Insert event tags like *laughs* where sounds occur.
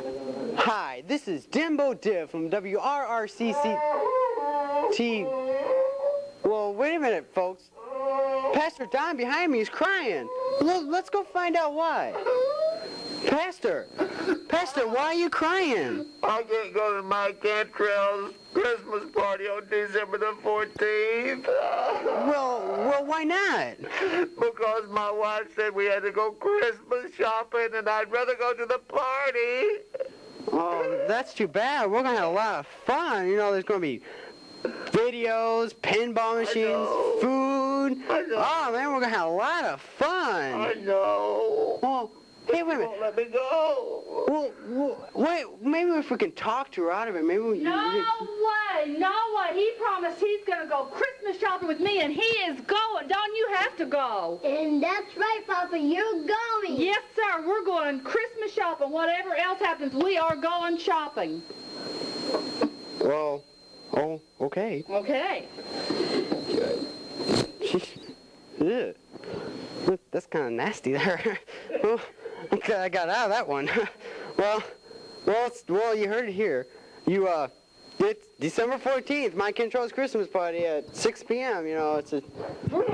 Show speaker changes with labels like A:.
A: Hi, this is Dimbo Div from WRRCC. T. Well, wait a minute, folks. Pastor Don behind me is crying. Look, let's go find out why. Pastor, Pastor, why are you crying?
B: I can't go to Mike Cantrell's Christmas party on December the 14th.
A: Well, well, why not?
B: because my wife said we had to go Christmas shopping and I'd rather go to the party.
A: Oh, that's too bad. We're gonna have a lot of fun. You know, there's gonna be videos, pinball machines,
B: know.
A: food.
B: I know.
A: Oh man, we're gonna have a lot of fun.
B: I know.
A: Well, hey, wait a minute.
B: Won't let me go.
A: Well, well, wait. Maybe if we can talk to her out of it, maybe we.
C: No way, no way. He promised he's gonna go Christmas with me, and he is going. Don't you have to go?
D: And that's right, Papa, you're going.
C: Yes, sir. We're going Christmas shopping. Whatever else happens, we are going shopping.
A: Well, oh, okay.
C: Okay.
A: Ugh. *laughs* That's kind of nasty there. well, *laughs* okay, I got out of that one. *laughs* well, well, it's, well, you heard it here. You, uh, it's December 14th, Mike Cantrell's Christmas party at 6 p.m. You know, it's a.
C: We're.